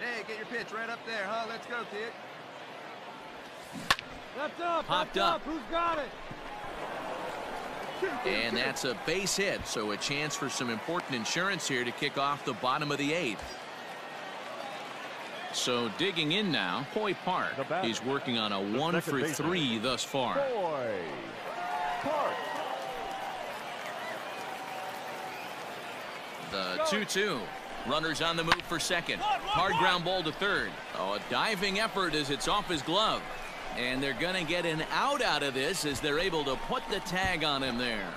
Hey, get your pitch right up there, huh? Let's go, kid. That's up. Popped that's up. up. Who's got it? And that's a base hit, so a chance for some important insurance here to kick off the bottom of the eighth. So digging in now, Hoy Park. The He's working on a the one second for baseman. three thus far. Boy. Park. The 2-2. Runners on the move for second. Hard ground ball to third. Oh, a diving effort as it's off his glove. And they're going to get an out out of this as they're able to put the tag on him there.